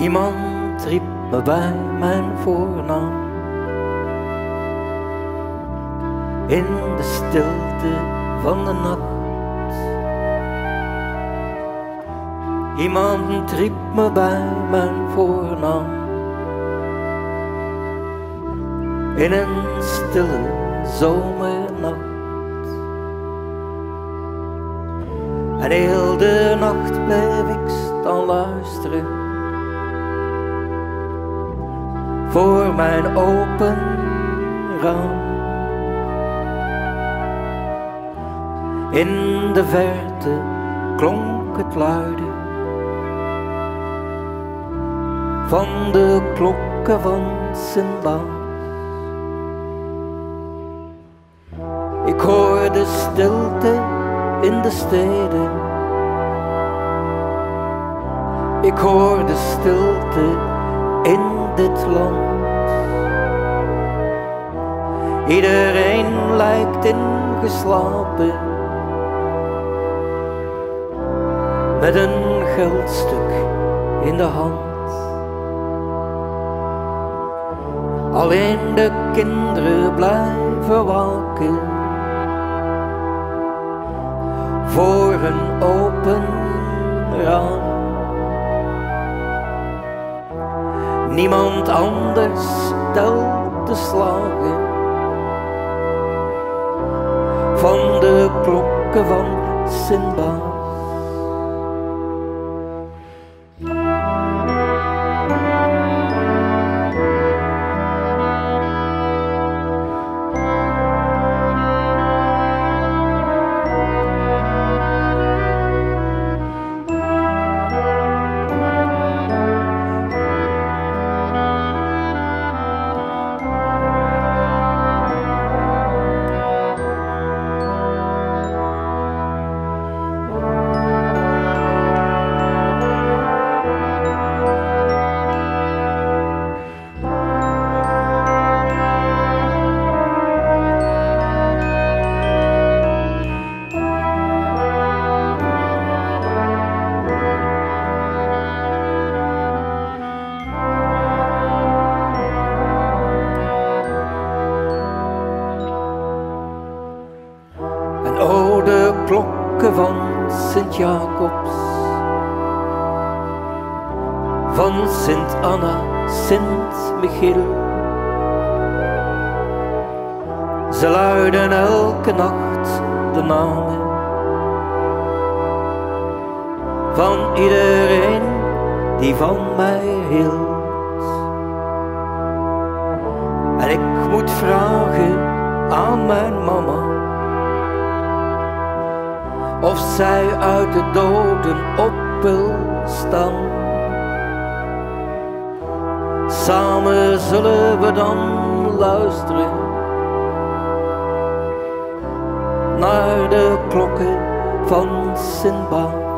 Iemand riep me bij mijn voornaam. In de stilte van de nacht. Iemand riep me bij mijn voornaam. In een stille zomernacht. En heel de nacht bleef ik staan luisteren. Voor mijn open raam. In de verte klonk het luiden van de klokken van Sinbad. Ik hoor de stilte in de steden. Ik hoor de stilte in Iedereen lijkt ingeslapen. Met een geldstuk in de hand. Alleen de kinderen blijven waken voor een open Niemand anders telt de slagen van de klokken van Sinbad. Van Sint-Jacobs, van Sint-Anna, Sint-Michiel. Ze luiden elke nacht de namen van iedereen die van mij hield. En ik moet vragen aan mijn mama of zij uit de doden op wil staan. Samen zullen we dan luisteren naar de klokken van Sinbad.